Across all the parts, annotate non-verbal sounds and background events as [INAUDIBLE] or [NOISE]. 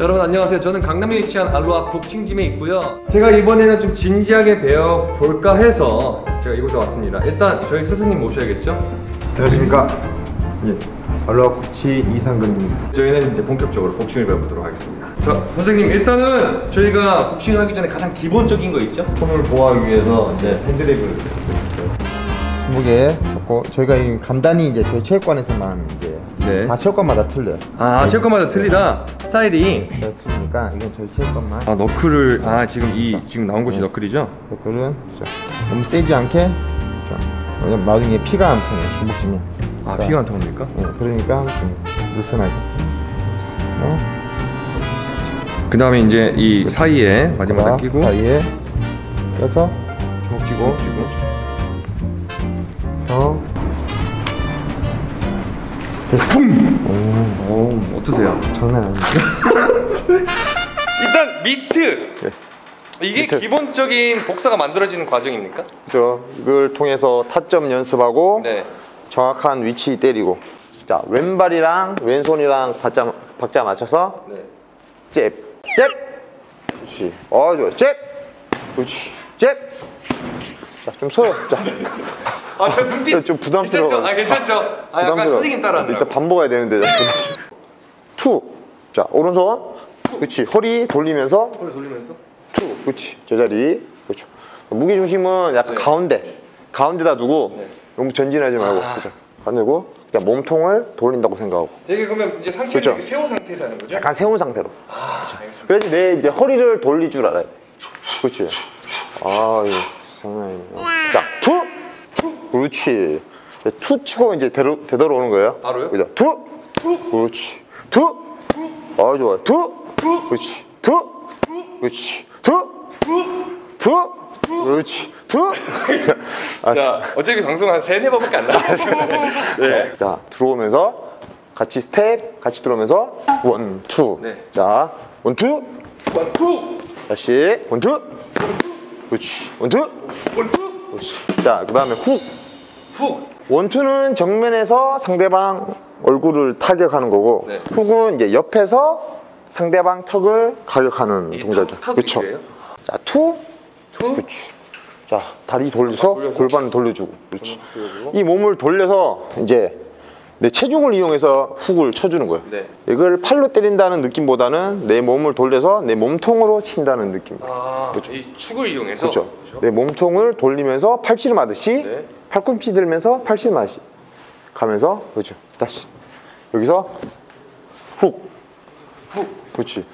자, 여러분 안녕하세요. 저는 강남에 위치한 알로하 복싱짐에 있고요. 제가 이번에는 좀 진지하게 배워 볼까 해서 제가 이곳에 왔습니다. 일단 저희 스승님 모셔야겠죠? 안녕하십니까. 예. 알로하 코치 이상근입니다. 저희는 이제 본격적으로 복싱을 배워보도록 하겠습니다. 자, 선생님 일단은 저희가 복싱을 하기 전에 가장 기본적인 거 있죠? 손을 보호하기 위해서 이제 핸드랩을 무게 잡고 저희가 이 간단히 이제 저희 체육관에서만 이제 네. 다 체육관마다 틀려요. 아, 체육관마다 틀리다. 스타일이. 제가 틀리니까 이건 저희 체육관만. 아, 너클을 아 지금 이 지금 나온 곳이 너클이죠? 그거는 자, 너무 세지 않게. 자, 왜냐면 나중에 피가 안 통해 중복지면. 아, 자, 피가 안 통합니까? 네, 그러니까 좀 느슨하게. 어? 그 다음에 이제 이 사이에 마지막에 끼고 사이에 껴서 주먹 쥐고 그래서 오, 오, 어떠세요? 장난 아니죠? [LAUGHS] 일단 미트. 이게 미트. 기본적인 복서가 만들어지는 과정입니까? 그죠 이걸 통해서 타점 연습하고 네. 정확한 위치 때리고 자 왼발이랑 왼손이랑 박자, 박자 맞춰서 네. 잽, 잽 그렇지 어 좋아 잽 그렇지 잽 자, 좀 서요. 자. [LAUGHS] 아, 저 눈빛 좀 부담스러워. 괜찮죠? 아, 괜찮죠? 아, 약간 부담스러워. 선생님 따라하느라고. 일단 반복해야 되는데. two. 자, 오른손. 그렇지. 허리 돌리면서. 허리 돌리면서. two. 그렇지. 제자리. 그렇죠. 무게 중심은 약간 네. 가운데. 가운데다 두고 네. 너무 전진하지 말고. 아. 그렇죠. 가지고 그냥 몸통을 돌린다고 생각하고. 되게 그러면 이제 상체를 그렇죠. 이렇게 세운 상태에서 하는 거죠? 약간 세운 상태로. 아, 알겠습니다. 그래야지 내 이제 허리를 돌릴 줄 알아야 돼. 그렇지. 아, 이거 장난 아니네. 자, 투! 그렇지. two 치고 이제 되돌, 되돌아오는 거예요. 바로요? 그죠? two! 그렇지. two! 아, 좋아요. two! 그렇지. two! 그렇지. two! two! 그렇지. two! 아, [LAUGHS] 자, 어차피 방송 한 세네 번밖에 안 나왔습니다. 네. 자, 들어오면서 같이 스텝, 같이 들어오면서 one, two. 네. 자, one, two. one, two! 다시 one two 그렇지 one two one, two! 그렇지 자 그 다음에 훅 훅! one two는 정면에서 상대방 얼굴을 타격하는 거고 네. 훅은 이제 옆에서 상대방 턱을 가격하는 동작이죠 그렇죠 이거예요? 자 two two! 그렇지 자 다리 돌려서 돌려서? 골반을 돌려주고 그렇지 돌려주고. 이 몸을 돌려서 이제 내 체중을 이용해서 훅을 쳐주는 거예요 네. 이걸 팔로 때린다는 느낌보다는 내 몸을 돌려서 내 몸통으로 친다는 느낌 아, 그렇죠. 이 축을 이용해서. 그렇죠. 그렇죠? 내 몸통을 돌리면서 팔씨름 하듯이 네. 팔꿈치 들면서 팔씨름 하듯이 가면서 그렇죠. 다시 여기서 훅, 훅. 그렇지.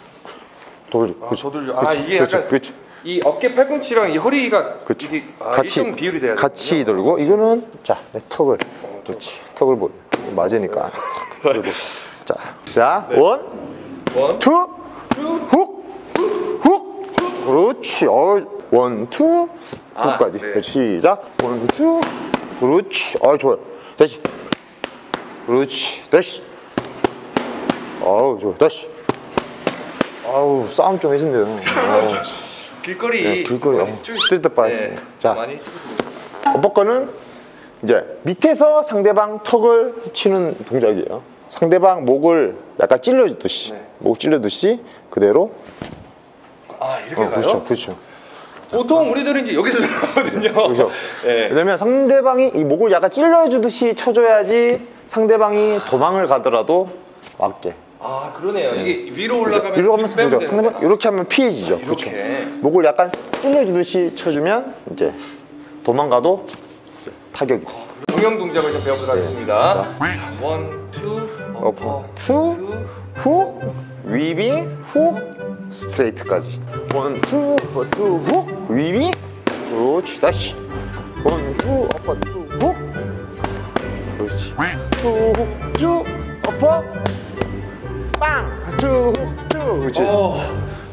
돌리. 아, 그렇지. 저돌려. 아, 그렇지. 이게 그렇지. 약간 그렇지. 이 어깨 팔꿈치랑 이 허리가 그렇지. 이게 아, 같이 일정 비율이 돼야 같이 되는군요. 돌고 이거는 자, 내 턱을 그렇지. 턱을 보 맞으니까. 자, 자, 네. one, one, two, 훅, 훅, 그렇지. 어, one, two, 아, 훅까지. 네. 그렇지. 시작. one, two, 그렇지. 아, 좋아요. 다시. 그렇지. 다시. 아우, 좋아. 다시. 아우, 싸움 좀. [LAUGHS] 아우, 길거리. 네, 길거리. 어, 찍- street fight. 네, 자. 많이 찍으시네요. 어퍼컷은 이제 밑에서 상대방 턱을 치는 동작이에요. 상대방 목을 약간 찔러주듯이, 네. 목 찔러듯이 그대로. 아, 이렇게 어, 가요? 그렇죠, 그렇죠. 보통 우리들은 이제 여기서 나거든요. 그렇죠. 네. 왜냐면 상대방이 이 목을 약간 찔러주듯이 쳐줘야지 상대방이 도망을 가더라도 맞게. 아, 그러네요. 이게 위로 올라가면 위로 가면서 그죠. 상대방. 이렇게 하면 피해지죠. 그렇죠. 이렇게. 목을 약간 찔러주듯이 쳐주면 이제 도망가도 이제 타격이. 동영 동작을 좀 배워보도록 네, 하겠습니다. one, two, 어퍼 어퍼, 투, 훅, 위비, 훅, 스트레이트까지. one, two, upper, two, 훅, 위빙. 그렇지, 다시. one, two, upper, two, 훅. 그렇지. two, 훅, two, upper. 빵! two, 훅, two. 그렇지. 어.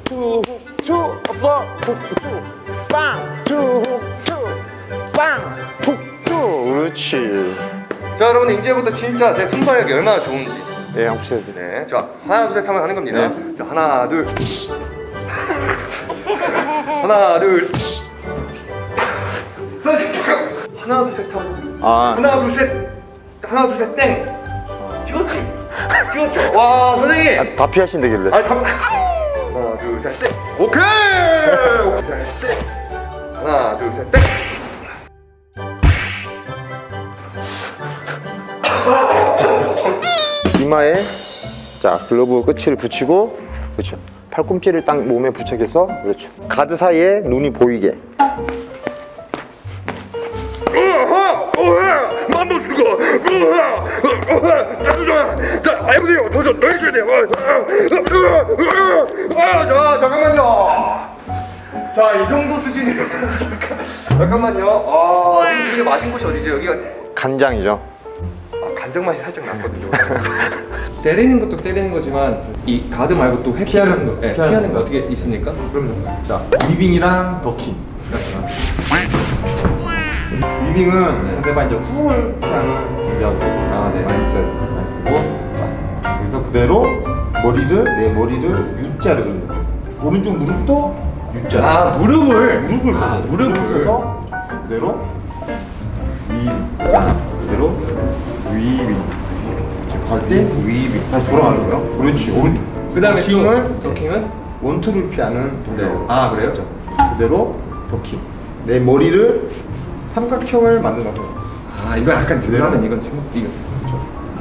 two, 훅, two, upper, 훅, two. 빵! two, 훅, two. 빵! 훅, two. 그렇지. 자, 여러분 이제부터 진짜 제 순발력이 얼마나 좋은지. 예, 한번 보세요. 네, 자 하나 둘 셋 하면 하는 겁니다. 네. 자 하나 둘. 하나 둘. 선생님 잠깐. 하나 둘 셋 하고. 아. 하나 둘 셋. 하나 둘 셋 땡. 그렇지. 찍었죠? 와, 선생님! 아, 다 피하신다길래. 아니, 잠깐. 하나, 둘, 셋, 땡! 오케이! 셋, 땡! 하나, 둘, 셋, 땡! 이마에 자 글러브 끝을 붙이고 그렇죠. 팔꿈치를 딱 몸에 부착해서 그렇죠. 가드 사이에 눈이 보이게. 쓰고 알고세요 도전 더 해줘야 돼요 아, 자, 잠깐만요. 자, 이 정도 수준이. [LAUGHS] 잠깐, 잠깐만요. 아, 지금 이게 맞은 곳이 어디죠? 여기가 간장이죠. 아, 간장 맛이 살짝 났거든요. [LAUGHS] 때리는 것도 때리는 거지만 이 가드 말고 또 회피하는 거, 네, 피하는 피하는 거 거. 어떻게 있습니까? 그럼요. 자, 위빙이랑 더킹. 위빙은 상대방 이제 훅을 피하는 준비하고 아, 네. 써요. 많이 쓰고 자, 여기서 그대로 머리를 내 머리를 U자를 그리는 거예요. 오른쪽 무릎도 U자. 아, 무릎을 무릎을 아, 무릎을 써서 그대로 위빙 그대로 위빙 갈때 위빙 다시 돌아가는 거예요. 그렇지. 오른 그 다음에 또 더킹은 더킹은 원투를 피하는 동작. 네. 아, 그래요? 그대로 더킹. 내 머리를 삼각형을 만든다. 아, 이거 약간 누르면 이건 생각 이거.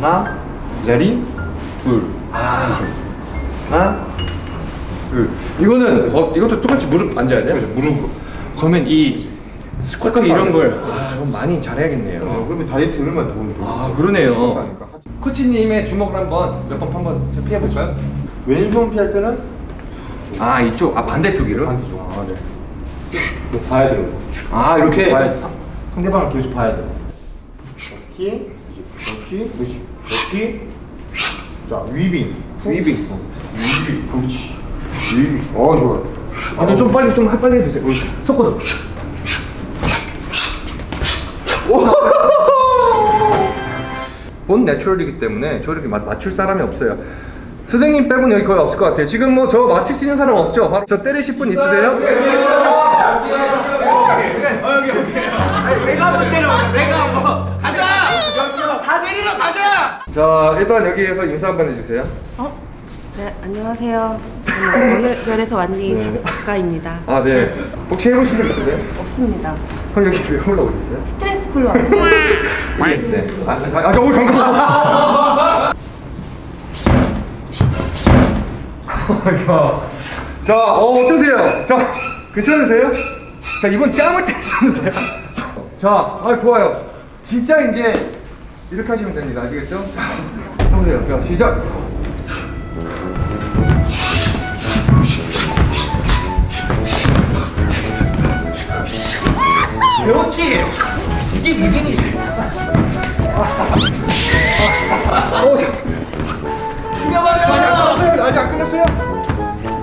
하나, 이 자리, 둘. 아, 하나, 둘. 이거는 어, 이것도 똑같이 무릎 앉아야 돼요? 그죠, 무릎으로. 그러면 이 스쿼트 스쿼트 이런 걸. 아, 그럼 많이 잘해야겠네요. 어, 그러면 다이어트 얼마나 도움이 돼요? 아, 그러네요. 코치님의 주먹을 한번 몇 번 한번 피해 볼까요? 왼손 피할 때는 아, 이쪽 아 반대쪽이로? 반대쪽. 아, 네. 이거 봐야 돼요. 아, 이렇게 봐야 돼. 상- 상대방을 계속 봐야 돼. 더키, 그렇지. 더키. 자, 위빙. 위빙. 어, 위빙. 그렇지. 위빙. 어, 좋아요. 아니 좀 빨리 좀 빨리 해 주세요. 섞어서. [LAUGHS] 본 내추럴이기 때문에 저 이렇게 맞, 맞출 사람이 없어요. 선생님 빼고는 여기 거의 없을 것 같아요. 지금 뭐 저 맞출 수 있는 사람 없죠? 바로 저 때리실 분 있으세요? 자 일단 여기에서 인사 한번 해주세요. 어? 네, 안녕하세요. 저는 어느 별에서 왔니 네. 작가입니다. 아 네. 혹시 해보신 적 있으세요? 없습니다. 그럼 여기 왜 올라오셨어요? 스트레스 풀러 왔어요. 네. 아, 아, 아, 저, 어, 잠깐만. 야. 자, 어, 어떠세요? 자, 괜찮으세요? 자, 이번 뺨을 때리셨는데요? 자, 아, 좋아요. 진짜 이제 이렇게 하시면 됩니다. 아시겠죠? 자, 해보세요. 자, 시작. 배웠지? 이게 위빙이지. 어, 죽여버려! 아직 안 끝났어요?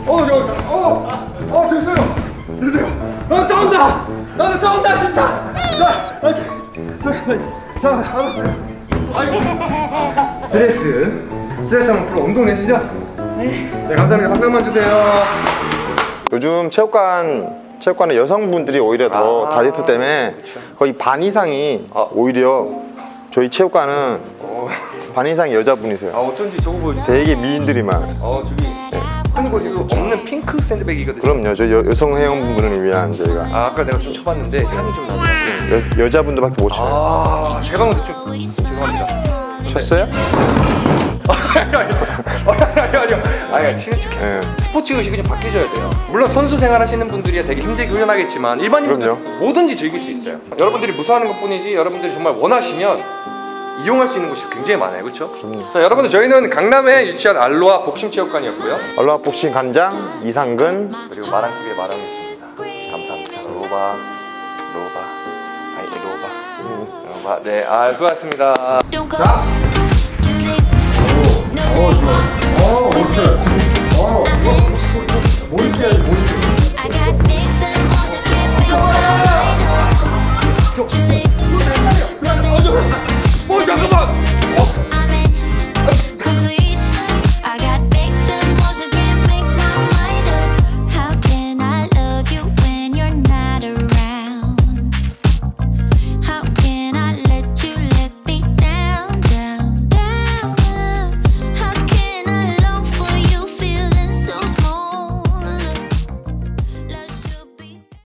어, 저, 어, 어, 됐어요. 됐어요. 나 싸운다! 나도 싸운다, 진짜! 자, 아, 자, 자, 알았어요. 아이고. 스트레스. 스트레스 한번 풀어. 운동 내시죠? 네. 네, 감사합니다. 박수 한번 주세요. 요즘 체육관 체육관에 여성분들이 오히려 더 아, 다이어트 때문에 거의 반 이상이 아. 오히려 저희 체육관은 반 이상 여자분이세요. 아, 어쩐지 저거 보여주세요. 되게 미인들이 많아요. 어, 저기. 큰 곳에도 없는 핑크 샌드백이거든요. 그럼요. 저 여, 여성 회원분들을 위한 저희가 아, 아까 내가 좀 쳐봤는데 향이 좀 나더라고요. 여, 여자분들밖에 못 쳐요. 아, 제가 먼저 좀 죄송합니다. 쳤어요? [LAUGHS] 아니, 아니, 아니, 아니, 아니, 아니, 친해 척 예. 스포츠 의식이 좀 바뀌어져야 돼요. 물론 선수 생활하시는 분들이 되게 힘들게 훈련하겠지만 일반인분들 그럼요. 뭐든지 즐길 수 있어요. 여러분들이 무서워하는 것뿐이지 여러분들이 정말 원하시면 이용할 수 있는 곳이 굉장히 많아요, 그렇죠? 자, 여러분들 저희는 강남에 위치한 알로아 복싱 체육관이었고요. 알로하 복싱 간장 이상근 그리고 마랑 TV의 마랑이었습니다. 감사합니다. 로바, 로바, 아니 로바, 로바. 네, 아 수고하셨습니다. Go.